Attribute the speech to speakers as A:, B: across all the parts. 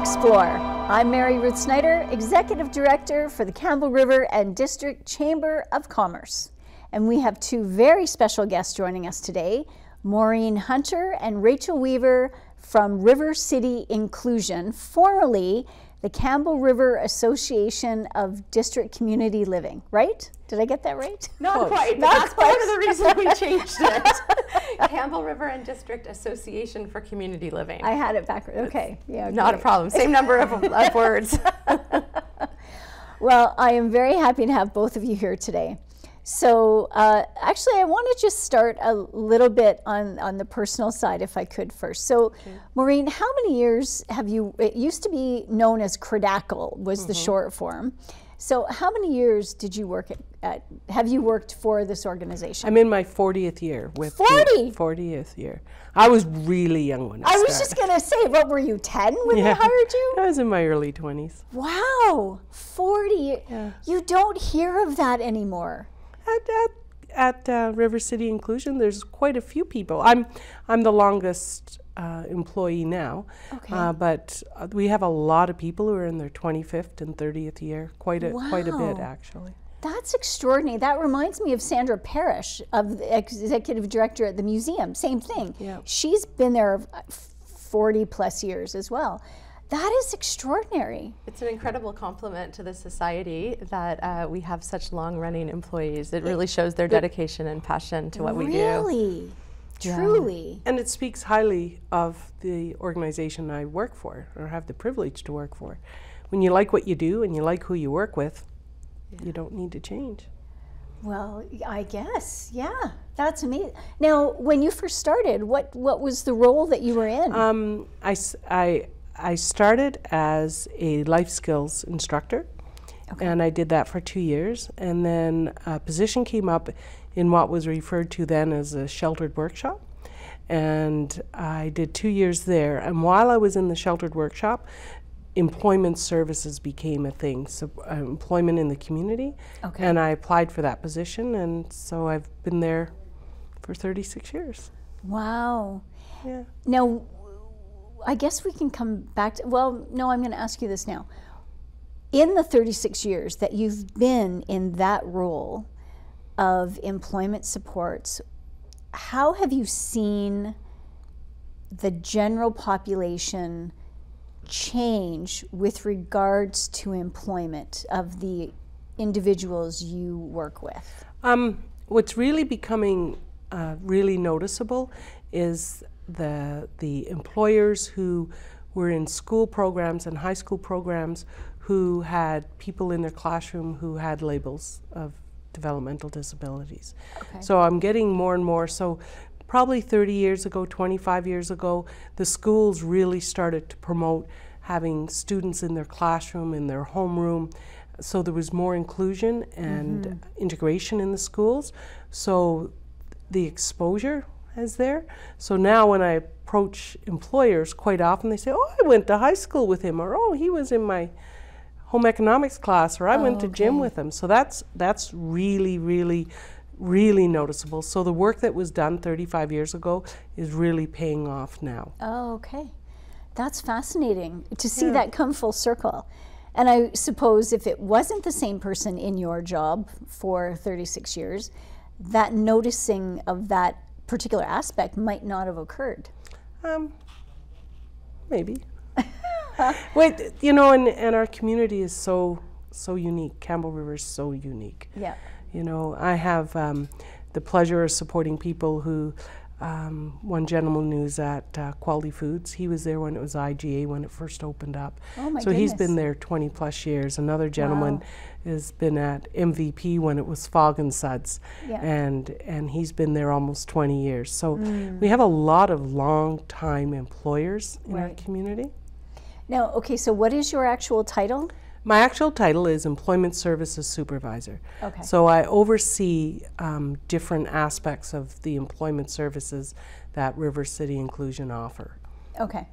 A: Explore. I'm Mary Ruth Snyder, Executive Director for the Campbell River and District Chamber of Commerce. And we have two very special guests joining us today Maureen Hunter and Rachel Weaver from Rivercity Inclusion, formerly the Campbell River Association of District Community Living, right? Did I get that right?
B: Not
C: Close.
B: quite,
A: Not
B: that's part of the reason we changed it. Campbell River and District Association for Community Living.
A: I had it backward. Okay. Yeah.
B: Not a problem. Same number of, of words.
A: Well, I am very happy to have both of you here today. So, uh, actually, I want to just start a little bit on, on the personal side, if I could first. So, Maureen, how many years have you? It used to be known as CRIDACL, was the short form. So, how many years did you work at? at have you worked for this organization?
C: I'm in my 40th year with the
A: 40?
C: 40th year. I was really young when I,
A: I was
C: started.
A: just gonna say, what were you, ten when they hired you?
C: I was in my early 20s.
A: Wow, forty.
C: Yeah.
A: You don't hear of that anymore.
C: At, at, at uh, Rivercity Inclusion, there's quite a few people. I'm I'm the longest uh, employee now,
A: Okay.
C: uh, but uh, we have a lot of people who are in their 25th and 30th year. Quite a quite a bit actually.
A: That's extraordinary. That reminds me of Sandra Parrish, of the executive director at the museum. Same thing.
C: Yeah.
A: She's been there uh, 40 plus years as well. That is extraordinary.
B: It's an incredible compliment to the society that uh, we have such long-running employees. It really shows their dedication and passion to what we do.
A: really? Truly.
C: And it speaks highly of the organization I work for or have the privilege to work for. When you like what you do and you like who you work with, you don't need to change.
A: Well, I guess. Yeah. That's amazing. Now, when you first started, what, what was the role that you were in?
C: Um, I, s- I- I started as a life skills instructor, and I did that for two years. And then a position came up in what was referred to then as a sheltered workshop. And I did two years there. And while I was in the sheltered workshop, employment services became a thing, so uh, employment in the community.
A: Okay.
C: And I applied for that position, and so I've been there for 36 years.
A: wow.
C: Yeah.
A: Now, I guess we can come back to, well, no, I'm going to ask you this now. In the 36 years that you've been in that role of employment supports, how have you seen the general population change with regards to employment of the individuals you work with?
C: Um, what's really becoming uh, really noticeable is the the employers who were in school programs and high school programs who had people in their classroom who had labels of developmental disabilities.
A: Okay.
C: So I'm getting more and more. So probably 30 years ago, 25 years ago, the schools really started to promote having students in their classroom, in their homeroom. So there was more inclusion and mm-hmm. integration in the schools. So the exposure is there. So now when I approach employers, quite often they say, "Oh, I went to high school with him," or "Oh, he was in my home economics class," or "I went to oh,
A: gym
C: with him." So that's that's really, really, really noticeable. So the work that was done 35 years ago is really paying off now.
A: Oh, okay. That's fascinating to see that come full circle. And I suppose if it wasn't the same person in your job for 36 years, that noticing of that particular aspect might not have occurred.
C: Um, maybe. Wait, you know, and, and our community is so so unique. Campbell River is so unique.
A: Yeah.
C: You know, I have um, the pleasure of supporting people who. Um, one gentleman who's at uh, Quality Foods, he was there when it was IGA when it first opened up.
A: Oh my
C: so he's been there 20 plus years. Another gentleman
A: Wow.
C: has been at MVP when it was Fog and Suds,
A: Yeah.
C: and and he's been there almost 20 years. So
A: Mm.
C: we have a lot of long time employers in our community.
A: Now, okay, so what is your actual title?
C: My actual title is Employment Services Supervisor.
A: Okay.
C: So I oversee um, different aspects of the employment services that Rivercity Inclusion offer.
A: Okay.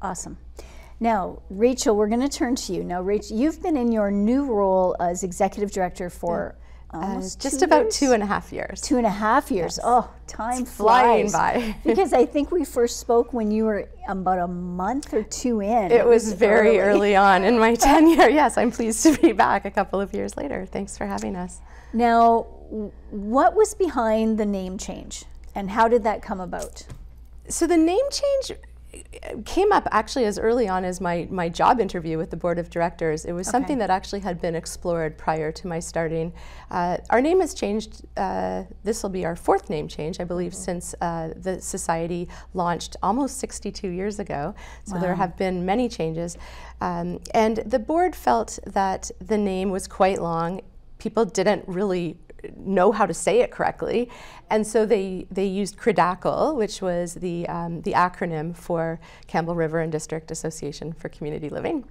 A: Awesome. Now, Rachel, we're going to turn to you. Now, Rachel, you've been in your new role as executive director for almost
B: just
A: two
B: about two and a half years.
A: Two and a half years. Oh, time
B: flying
A: flies.
B: by.
A: because I think we first spoke when you were about a month or two in.
B: It was very early on in my tenure. Yes, I'm pleased to be back a couple of years later. Thanks for having us.
A: Now, what was behind the name change, and how did that come about?
B: So the name change uh, came up actually as early on as my, my job interview with the board of directors. It was something that actually had been explored prior to my starting. Uh, our name has changed. Uh, this will be our fourth name change, I believe, since uh, the society launched almost 62 years ago. So there have been many changes. Um, and the board felt that the name was quite long. People didn't really know how to say it correctly, and so they they used CRIDACL, which was the um, the acronym for Campbell River and District Association for Community Living.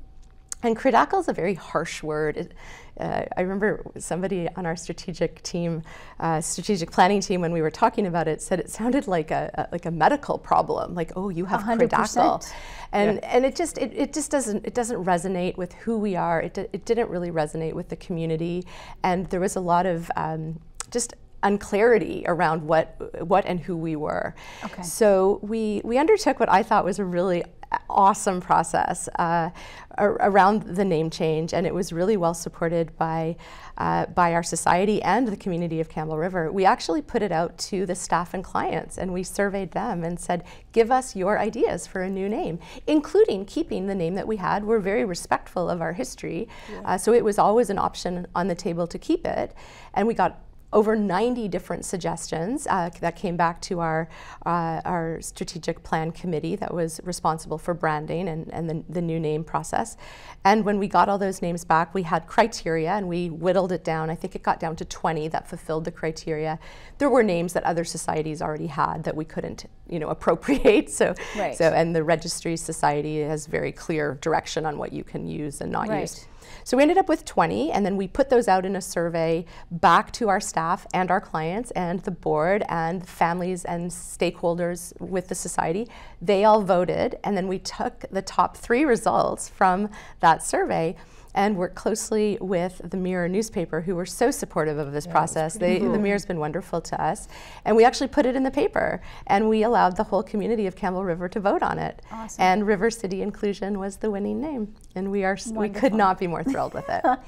B: And CRIDACL is a very harsh word. It, uh, I remember somebody on our strategic team, uh, strategic planning team, when we were talking about it, said it sounded like a, a like a medical problem. Like, oh, you have
A: hundred
B: CRIDACL,
A: percent.
B: and and it just it, it just doesn't it doesn't resonate with who we are. It it didn't really resonate with the community, and there was a lot of um, just unclarity around what what and who we were.
A: Okay.
B: So we we undertook what I thought was a really awesome process uh, around the name change, and it was really well supported by uh, by our society and the community of Campbell River. We actually put it out to the staff and clients, and we surveyed them and said, "Give us your ideas for a new name, including keeping the name that we had." We're very respectful of our history, uh, so it was always an option on the table to keep it, and we got over 90 different suggestions uh, that came back to our, uh, our strategic plan committee that was responsible for branding and, and the, the new name process. And when we got all those names back, we had criteria and we whittled it down. I think it got down to 20 that fulfilled the criteria. There were names that other societies already had that we couldn't, you know, appropriate. So,
A: Right.
B: so and the Registry Society has very clear direction on what you can use and not
A: Right.
B: use. So we ended up with 20, and then we put those out in a survey back to our staff and our clients and the board and the families and stakeholders with the society. They all voted, and then we took the top three results from that survey and worked closely with the Mirror newspaper, who were so supportive of this process. They, The Mirror's been wonderful to us, and we actually put it in the paper, and we allowed the whole community of Campbell River to vote on it.
A: Awesome.
B: And Rivercity Inclusion was the winning name, and we are s- we could not be more thrilled with it.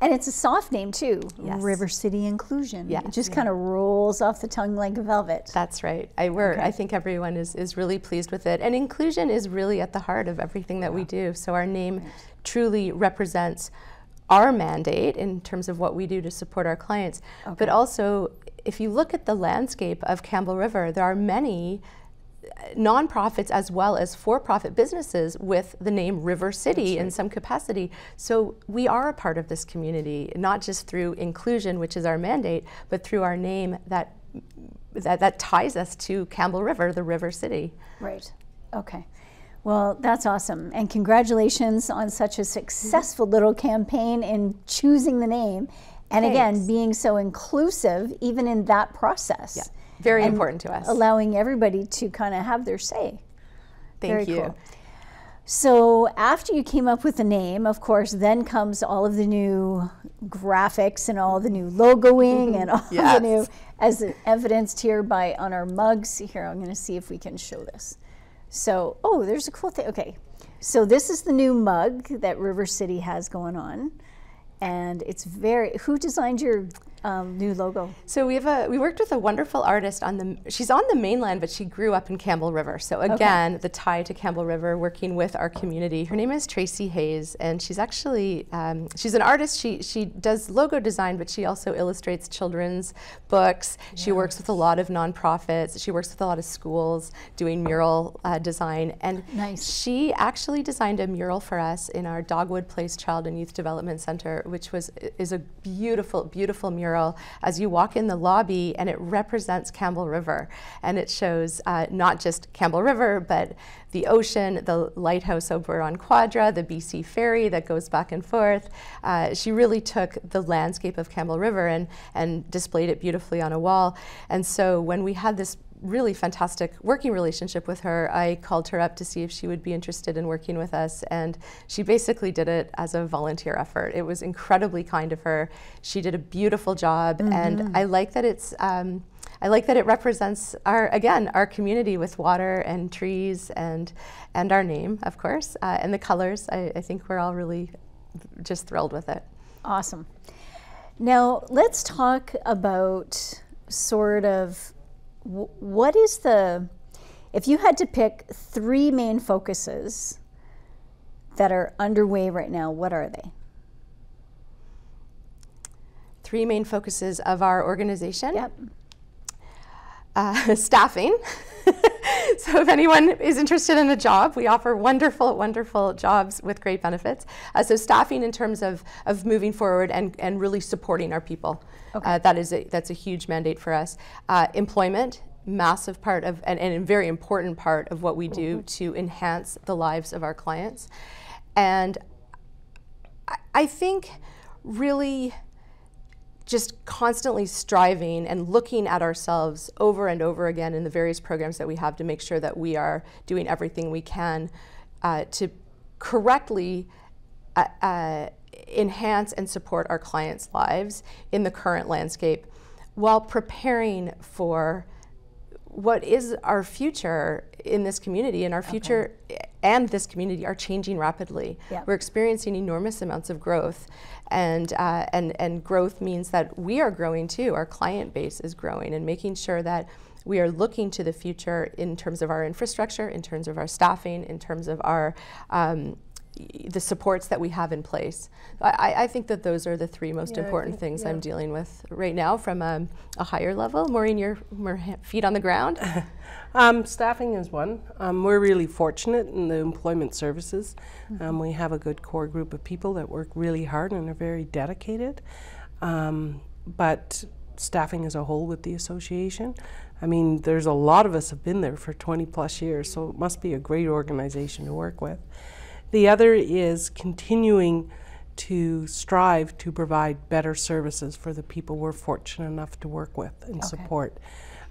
A: And it's a soft name too,
B: Yes.
A: Rivercity Inclusion.
B: Yeah.
A: It just kind of rolls off the tongue like velvet.
B: That's right. I we're, I think everyone is, is really pleased with it. And inclusion is really at the heart of everything that we do. So our name truly represents our mandate in terms of what we do to support our clients. But also, if you look at the landscape of Campbell River, there are many uh, nonprofits as well as for-profit businesses with the name River City in some capacity. So we are a part of this community, not just through inclusion, which is our mandate, but through our name that that, that ties us to Campbell River, the River City.
A: Right. Okay. Well, that's awesome. And congratulations on such a successful little campaign in choosing the name. And again, being so inclusive, even in that process.
B: Yeah, very important to us.
A: Allowing everybody to kind of have their say.
B: Thank
A: very
B: you.
A: cool. So after you came up with the name, of course, then comes all of the new graphics and all the new logoing mm-hmm. and all
B: Yes.
A: the new, as evidenced here by on our mugs. Here, I'm going to see if we can show this. So, oh, there's a cool thing. Okay, so this is the new mug that River City has going on, and it's very. Who designed your um, new logo?
B: So we have a we worked with a wonderful artist on the she's on the mainland but she grew up in Campbell River. So again, the tie to Campbell River working with our community. Her name is Tracy Hayes and she's actually um, she's an artist. She she does logo design but she also illustrates children's books. She works with a lot of nonprofits. She works with a lot of schools doing mural uh, design and
A: Nice.
B: she actually designed a mural for us in our Dogwood Place Child and Youth Development Center, which was is a beautiful, beautiful mural as you walk in the lobby, and it represents Campbell River, and it shows uh, not just Campbell River, but the ocean, the lighthouse over on Quadra, the BC ferry that goes back and forth. Uh, she really took the landscape of Campbell River and and displayed it beautifully on a wall. And so when we had this really fantastic working relationship with her, I called her up to see if she would be interested in working with us. And she basically did it as a volunteer effort. It was incredibly kind of her. She did a beautiful job. Mm-hmm. And I like that it's, um, I like that it represents our, again, our community with water and trees and, and our name, of course, uh, and the colors. I, I think we're all really just thrilled with it.
A: Awesome. Now, let's talk about sort of what is the, if you had to pick three main focuses that are underway right now, what are they?
B: Three main focuses of our organization?
A: Yep.
B: Uh, staffing. so if anyone is interested in a job, we offer wonderful, wonderful jobs with great benefits. Uh, so staffing in terms of, of moving forward and, and really supporting our people. Okay. Uh, that is a, that's a huge mandate for us. Uh, employment, massive part of, and, and a very important part of what we do mm-hmm. to enhance the lives of our clients. And I, I think really just constantly striving and looking at ourselves over and over again in the various programs that we have to make sure that we are doing everything we can uh, to correctly uh, uh, enhance and support our clients' lives in the current landscape while preparing for what is our future in this community and our future okay. and this community are changing rapidly.
A: Yeah.
B: We're experiencing enormous amounts of growth and, uh, and, and growth means that we are growing too. Our client base is growing and making sure that we are looking to the future in terms of our infrastructure, in terms of our staffing, in terms of our um, the supports that we have in place. I, I, think that those are the three most yeah, important think, things yeah. I'm dealing with right now from a, a higher level. Maureen, your feet on the ground.
C: um, staffing is one. Um, we're really fortunate in the employment services. Mm -hmm. um, we have a good core group of people that work really hard and are very dedicated. Um, but staffing as a whole with the association. I mean, there's a lot of us have been there for 20 plus years, so it must be a great organization to work with. The other is continuing to strive to provide better services for the people we're fortunate enough to work with and okay. support.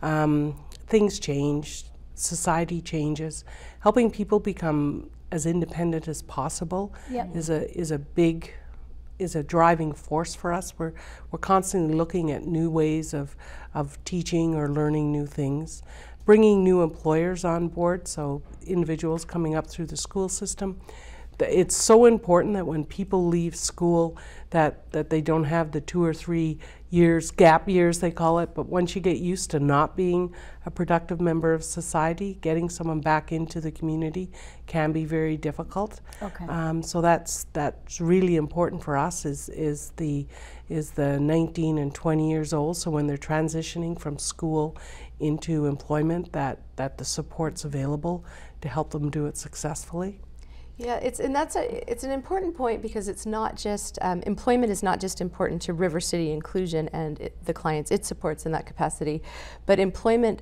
C: Um, things change, society changes. Helping people become as independent as possible
A: yep.
C: is a is a big is a driving force for us. We're we're constantly looking at new ways of of teaching or learning new things, bringing new employers on board. So individuals coming up through the school system it's so important that when people leave school that, that they don't have the two or three years, gap years they call it, but once you get used to not being a productive member of society, getting someone back into the community can be very difficult.
A: Okay.
C: Um, so that's that's really important for us is is the is the 19 and 20 years old. So when they're transitioning from school into employment, that that the support's available to help them do it successfully.
B: Yeah, it's and that's a it's an important point because it's not just um, employment is not just important to Rivercity inclusion and it, the clients it supports in that capacity, but employment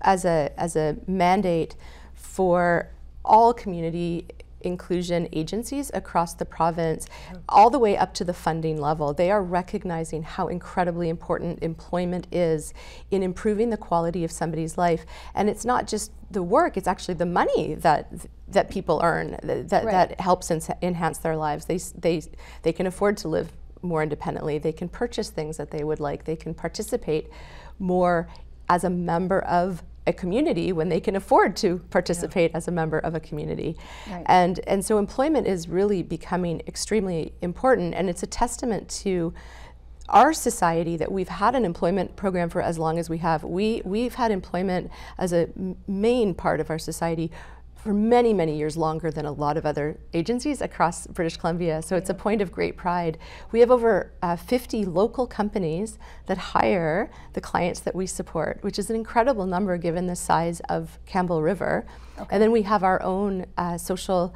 B: as a as a mandate for all community inclusion agencies across the province, all the way up to the funding level. They are recognizing how incredibly important employment is in improving the quality of somebody's life. And it's not just the work, it's actually the money that that people earn that, that, right. that helps enhance their lives. They, they, they can afford to live more independently. They can purchase things that they would like. They can participate more as a member of a community when they can afford to participate yeah. as a member of a community. Right. And, and so employment is really becoming extremely important and it's a testament to our society that we've had an employment program for as long as we have. We, we've had employment as a main part of our society for many, many years longer than a lot of other agencies across British Columbia. So it's a point of great pride. We have over uh, 50 local companies that hire the clients that we support, which is an incredible number given the size of Campbell River. Okay. And then we have our own uh, social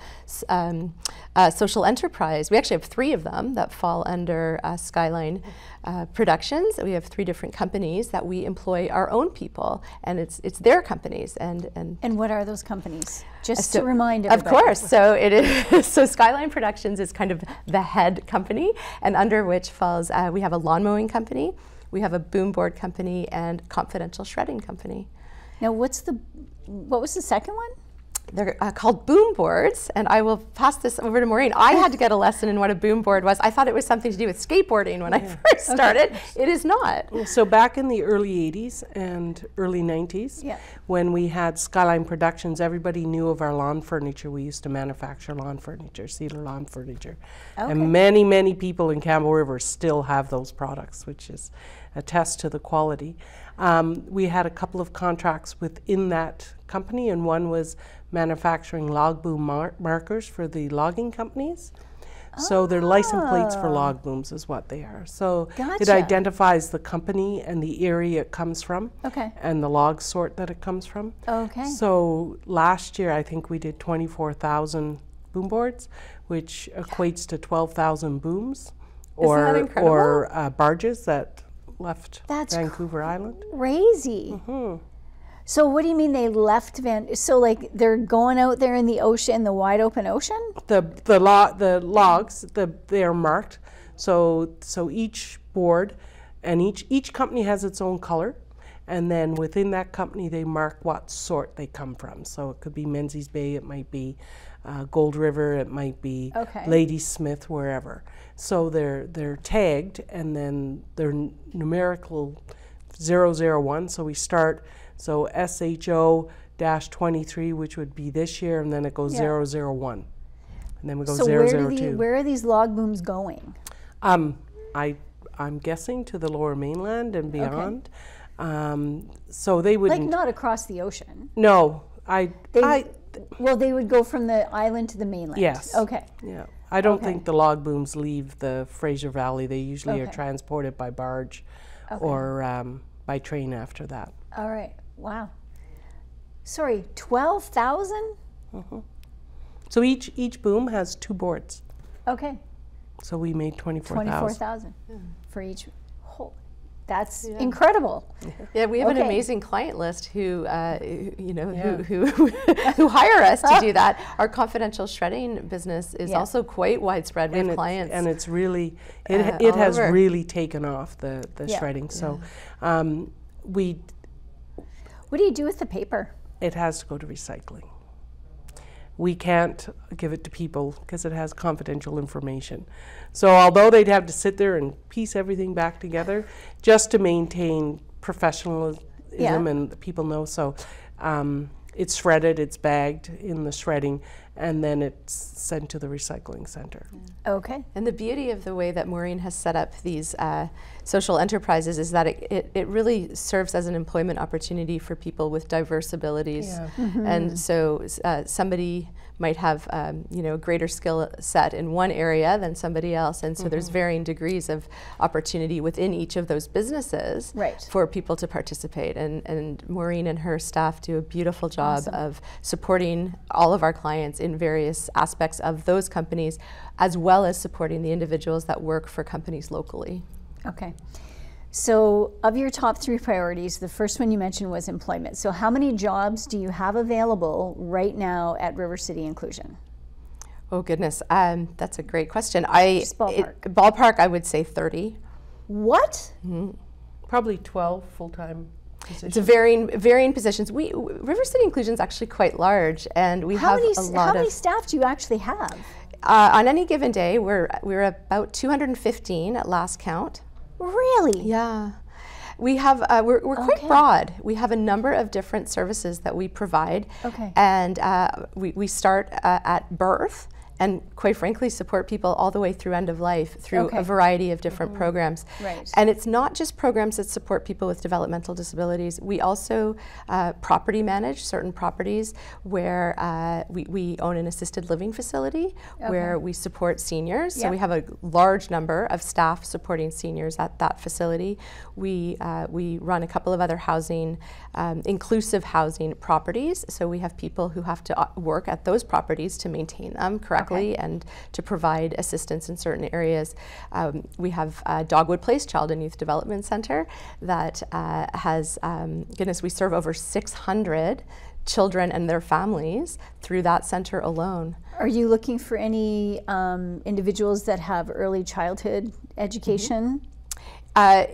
B: um, uh, social enterprise. We actually have three of them that fall under uh, Skyline uh, Productions. We have three different companies that we employ our own people, and it's it's their companies. And and
A: and what are those companies? Just so, to remind everybody.
B: Of course. So it is. so Skyline Productions is kind of the head company, and under which falls uh, we have a lawn mowing company, we have a boom board company, and confidential shredding company.
A: Now, what's the what was the second one?
B: They're uh, called boom boards, and I will pass this over to Maureen. I had to get a lesson in what a boom board was. I thought it was something to do with skateboarding when I first started. It is not.
C: So back in the early 80s and early 90s,
A: Yeah.
C: when we had Skyline Productions, everybody knew of our lawn furniture. We used to manufacture lawn furniture, cedar lawn furniture.
A: Okay.
C: And many, many people in Campbell River still have those products, which is a test to the quality. Um, we had a couple of contracts within that company, and one was manufacturing log boom mar- markers for the logging companies. So they're license plates for log booms, is what they are. So it identifies the company and the area it comes from,
A: Okay.
C: and the log sort that it comes from.
A: Okay.
C: So last year, I think we did 24,000 boom boards, which equates to 12,000 booms, or or uh, barges that left
A: That's
C: Vancouver Island.
A: Crazy.
C: Mm-hmm.
A: So what do you mean they left Van? So like they're going out there in the ocean, the wide open ocean?
C: The the lo- the logs the they are marked, so so each board, and each each company has its own color. And then within that company, they mark what sort they come from. So it could be Menzies Bay, it might be uh, Gold River, it might be
A: Okay.
C: Ladysmith, wherever. So they're they're tagged, and then they're n- numerical 001. So we start so SHO dash 23, which would be this year, and then it goes
A: Yeah.
C: 001, and then we go
A: So where, do
C: 002.
A: the, where are these log booms going?
C: Um, I I'm guessing to the Lower Mainland and beyond. Um, so they wouldn't.
A: not across the ocean.
C: no, I
A: They,
C: I
A: well, they would go from the island to the mainland.
C: Yes.
A: Okay.
C: yeah. I don't
A: Okay.
C: think the log booms leave the Fraser Valley. They usually are transported by barge or um, by train after that.
A: All right. Wow. Sorry, twelve thousand.
C: So each each boom has two boards.
A: Okay.
C: So we made twenty four
A: Twenty-four
C: thousand.
A: thousand for each. Whole. That's incredible.
B: Yeah, we have an amazing client list who, uh, you know,
C: Yeah.
B: who, who, who hire us to do that. Our confidential shredding business is
A: Yeah.
B: also quite widespread. We have
C: and
B: clients.
C: And it's really it,
B: uh,
C: it has
B: over.
C: really taken off the the
A: Yeah.
C: shredding. So um, we
A: What do you do with the paper?
C: it has to go to recycling. We can't give it to people because it has confidential information. So although they'd have to sit there and piece everything back together just to maintain professionalism
A: Yeah.
C: and people know, so um, it's shredded, it's bagged in the shredding, and then it's sent to the recycling center.
A: Okay.
B: And the beauty of the way that Maureen has set up these uh, social enterprises is that it, it, it really serves as an employment opportunity for people with diverse abilities.
C: Yeah.
B: And so uh, somebody might have um, you know a greater skill set in one area than somebody else, and so there's varying degrees of opportunity within each of those businesses
A: Right.
B: for people to participate. And, and Maureen and her staff do a beautiful job of supporting all of our clients in various aspects of those companies, as well as supporting the individuals that work for companies locally.
A: Okay. So, of your top three priorities, the first one you mentioned was employment. So, how many jobs do you have available right now at Rivercity Inclusion?
B: Oh goodness, um, that's a great question. I
A: Just ballpark.
B: it- ballpark, I would say thirty.
A: What?
C: Probably 12 full time
B: It's
C: positions.
B: a varying varying positions. We Rivercity Inclusion is actually quite large, and we
A: How
B: have
A: many,
B: a
A: s-
B: lot
A: how
B: of.
A: many staff do you actually have?
B: uh, on any given day, we're we're about 215 at last count.
A: Really?
B: Yeah. We have, uh, we're, we're quite
A: Okay.
B: broad. We have a number of different services that we provide.
A: Okay.
B: And uh, we, we start uh, at birth and quite frankly support people all the way through end of life through
A: Okay.
B: a variety of different programs.
A: Right.
B: And it's not just programs that support people with developmental disabilities. We also uh, property manage certain properties where uh, we, we own an assisted living facility where we support seniors. So we have a large number of staff supporting seniors at that facility. We, uh, we run a couple of other housing, um, inclusive housing properties. So we have people who have to uh, work at those properties to maintain them correctly and to provide assistance in certain areas. Um, we have uh, Dogwood Place Child and Youth Development Center that uh, has, um, goodness, we serve over 600 children and their families through that center alone.
A: Are you looking for any um, individuals that have early childhood education?
B: Uh,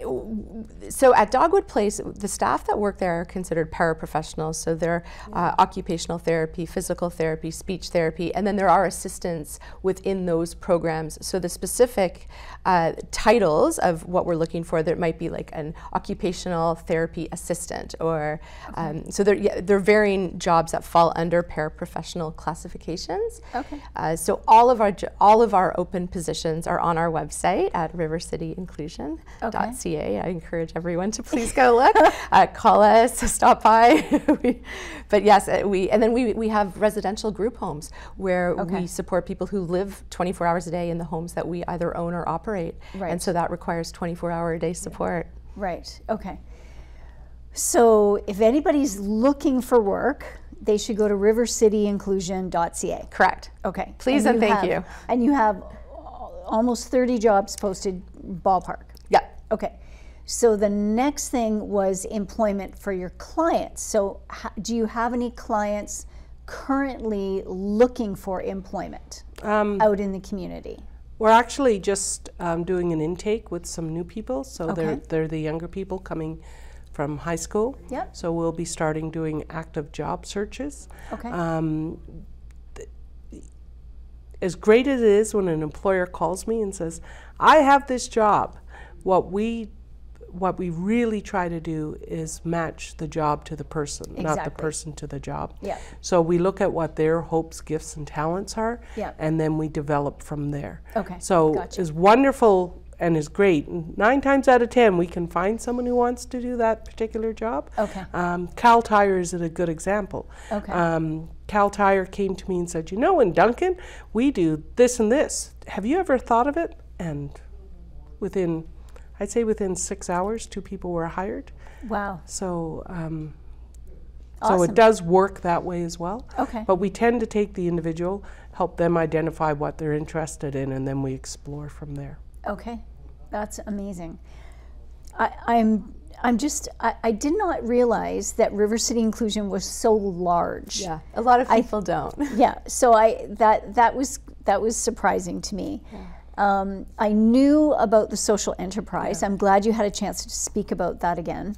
B: so at Dogwood Place, the staff that work there are considered paraprofessionals. So they're uh, occupational therapy, physical therapy, speech therapy, and then there are assistants within those programs. So the specific uh, titles of what we're looking for, there might be like an occupational therapy assistant, or okay. um, so there, yeah, there are varying jobs that fall under paraprofessional classifications.
A: Okay.
B: Uh, so all of our all of our open positions are on our website at Rivercity Inclusion okay. .ca. I encourage everyone to please go look. uh, call us, stop by. but yes, uh, we and then we, we have residential group homes where okay. we support people who live 24 hours a day in the homes that we either own or operate. Right. And so that requires 24 hour a day support.
A: Right. Okay. So if anybody's looking for work, they should go to rivercityinclusion.ca.
B: Correct.
A: Okay.
B: Please and, and thank
A: have,
B: you.
A: And you have almost 30 jobs posted ballpark. Okay. So the next thing was employment for your clients. So do you have any clients currently looking for employment um, out in the community?
C: We're actually just um, doing an intake with some new people. So okay. they're, they're the younger people coming from high school.
A: Yep.
C: So we'll be starting doing active job searches.
A: Okay. Um,
C: as great as it is when an employer calls me and says, I have this job, what we what we really try to do is match the job to the person, exactly. not the person to the job.
A: Yeah.
C: So we look at what their hopes, gifts, and talents are,
A: yeah.
C: and then we develop from there.
A: Okay.
C: So
A: gotcha.
C: it's wonderful and is great. Nine times out of ten, we can find someone who wants to do that particular job.
A: Okay.
C: Um, Kal Tire is a good example.
A: Okay.
C: Um, Kal Tire came to me and said, "You know, in Duncan, we do this and this. Have you ever thought of it?" And within I'd say within six hours, two people were hired.
A: Wow.
C: So, um,
A: awesome.
C: so it does work that way as well.
A: Okay.
C: But we tend to take the individual, help them identify what they're interested in, and then we explore from there.
A: Okay, that's amazing. I, I'm I'm just I, I, did not realize that Rivercity Inclusion was so large.
B: Yeah, a lot of people I, don't.
A: yeah, so I that that was that was surprising to me. Yeah. Um, I knew about the social enterprise. Yeah. I'm glad you had a chance to speak about that again.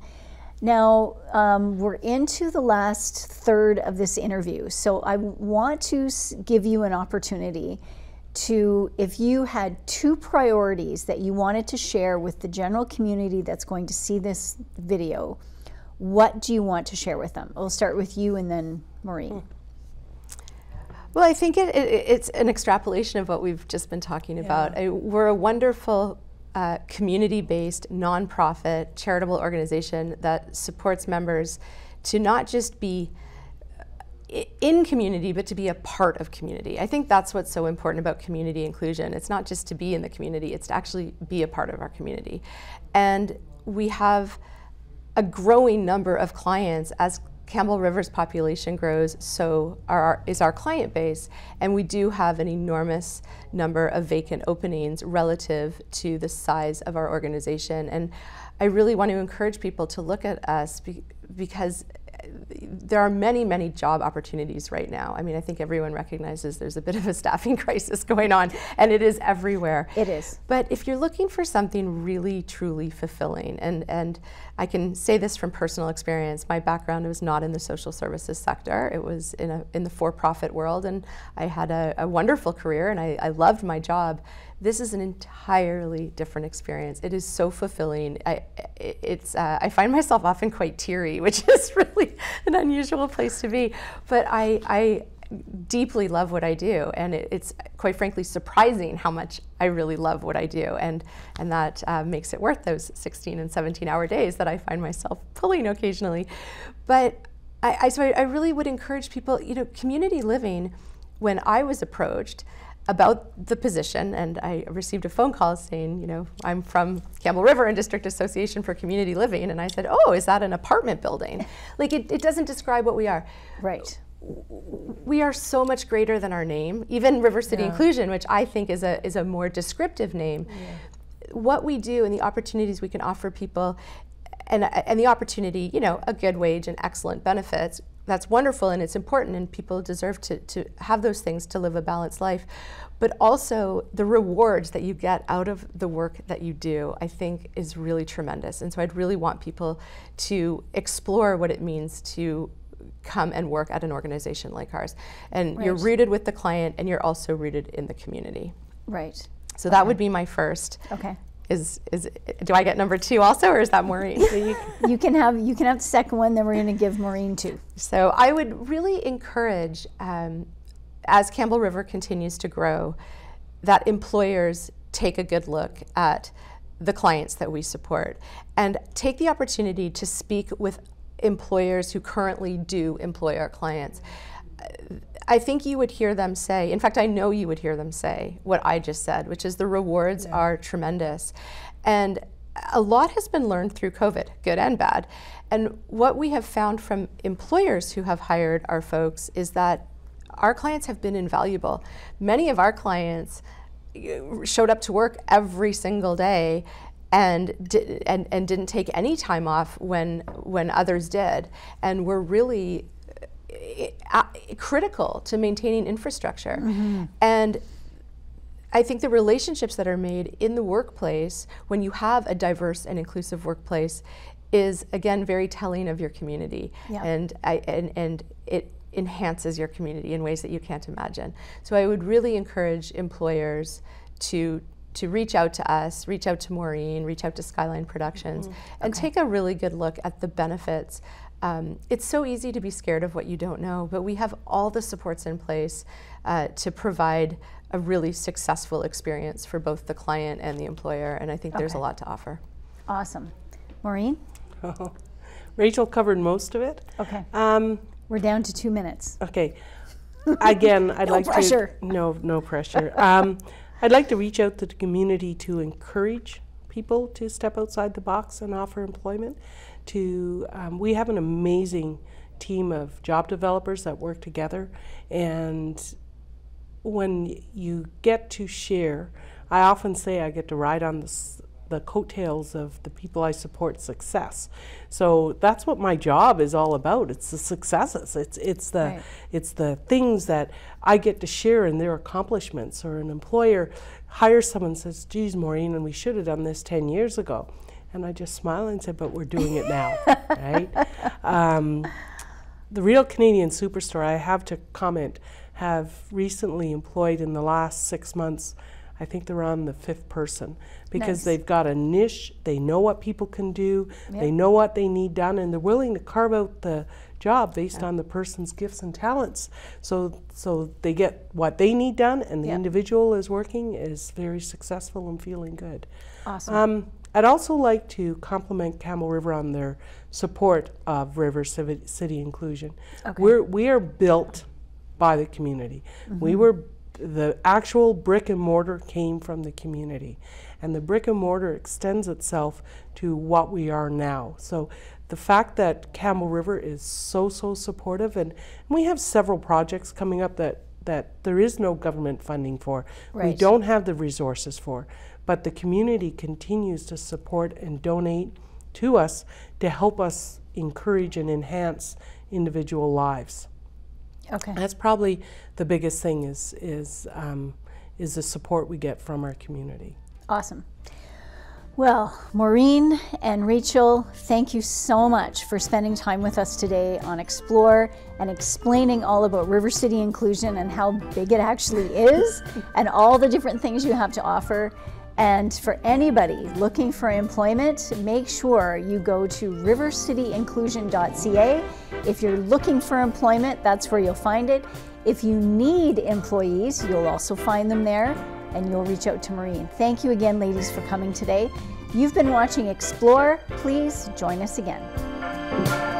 A: Now, um, we're into the last third of this interview, so I want to give you an opportunity to, if you had two priorities that you wanted to share with the general community that's going to see this video, what do you want to share with them? We'll start with you and then Maureen. Hmm.
B: Well, I think it, it, it's an extrapolation of what we've just been talking yeah. about. I, we're a wonderful uh, community-based, nonprofit, charitable organization that supports members to not just be uh, in community, but to be a part of community. I think that's what's so important about community inclusion. It's not just to be in the community, it's to actually be a part of our community. And we have a growing number of clients as Campbell River's population grows, so our, is our client base, and we do have an enormous number of vacant openings relative to the size of our organization. And I really want to encourage people to look at us be, because there are many, many job opportunities right now. I mean, I think everyone recognizes there's a bit of a staffing crisis going on, and it is everywhere.
A: It is.
B: But if you're looking for something really, truly fulfilling, and, and I can say this from personal experience, my background was not in the social services sector. It was in, a, in the for-profit world, and I had a, a wonderful career, and I, I loved my job. This is an entirely different experience. It is so fulfilling. I, it's, uh, I find myself often quite teary, which is really an unusual place to be. But I, I deeply love what I do, and it, it's quite frankly surprising how much I really love what I do, and and that uh, makes it worth those 16 and 17 hour days that I find myself pulling occasionally. But I, I so I, I really would encourage people, you know, community living. When I was approached, about the position, and I received a phone call saying, you know, I'm from Campbell River and District Association for Community Living, and I said, oh, is that an apartment building? like, it, it doesn't describe what we are.
A: Right.
B: We are so much greater than our name. Even River City yeah. Inclusion, which I think is a, is a more descriptive name. Yeah. What we do and the opportunities we can offer people, and, and the opportunity, you know, a good wage and excellent benefits, that's wonderful and it's important and people deserve to, to have those things to live a balanced life but also the rewards that you get out of the work that you do i think is really tremendous and so i'd really want people to explore what it means to come and work at an organization like ours and right. you're rooted with the client and you're also rooted in the community
A: right
B: so okay. that would be my first
A: okay
B: is is do I get number two also, or is that Maureen?
A: you can have you can have the second one. Then we're going to give Maureen two.
B: So I would really encourage, um, as Campbell River continues to grow, that employers take a good look at the clients that we support and take the opportunity to speak with employers who currently do employ our clients. I think you would hear them say, in fact, I know you would hear them say what I just said, which is the rewards yeah. are tremendous. And a lot has been learned through COVID, good and bad. And what we have found from employers who have hired our folks is that our clients have been invaluable. Many of our clients uh, showed up to work every single day and, di- and, and didn't take any time off when, when others did. And were really uh, critical to maintaining infrastructure. Mm-hmm. And I think the relationships that are made in the workplace when you have a diverse and inclusive workplace is again very telling of your community yeah. and, I, and and it enhances your community in ways that you can't imagine. So I would really encourage employers to to reach out to us, reach out to Maureen, reach out to Skyline Productions, mm-hmm. and okay. take a really good look at the benefits um, it's so easy to be scared of what you don't know, but we have all the supports in place uh, to provide a really successful experience for both the client and the employer, and I think okay. there's a lot to offer.
A: Awesome. Maureen?
C: Oh, Rachel covered most of it.
A: Okay. Um, We're down to two minutes.
C: Okay. Again, I'd
A: no
C: like
A: pressure.
C: to. No, pressure. no pressure. Um, I'd like to reach out to the community to encourage people to step outside the box and offer employment to, um, we have an amazing team of job developers that work together. And when you get to share, I often say I get to ride on the, the coattails of the people I support success. So that's what my job is all about. It's the successes. It's it's the right. it's the things that I get to share in their accomplishments. Or an employer hires someone and says, "Geez, Maureen, and we should have done this ten years ago." And I just smile and say, but we're doing it now, right? Um, the Real Canadian Superstore, I have to comment, have recently employed in the last six months, I think they're on the fifth person because nice. they've got a niche, they know what people can do, yep. they know what they need done, and they're willing to carve out the job based on the person's gifts and talents. So, so they get what they need done, and the yep. individual is working, is very successful and feeling good.
A: Awesome. Um,
C: I'd also like to compliment Campbell River on their support of Rivercity Inclusion. Okay. We're, we are built by the community. Mm-hmm. We were, the actual brick and mortar came from the community. And the brick and mortar extends itself to what we are now. So the fact that Campbell River is so, so supportive, and, we have several projects coming up that, that there is no government funding for, right. we don't have the resources for but the community continues to support and donate to us to help us encourage and enhance individual lives.
A: Okay.
C: That's probably the biggest thing is is um, is the support we get from our community.
A: Awesome. Well, Maureen and Rachel, thank you so much for spending time with us today on Explore and explaining all about Rivercity inclusion and how big it actually is and all the different things you have to offer. And for anybody looking for employment, make sure you go to rivercityinclusion.ca. If you're looking for employment, that's where you'll find it. If you need employees, you'll also find them there and you'll reach out to Maureen. Thank you again, ladies, for coming today. You've been watching Explore. Please join us again.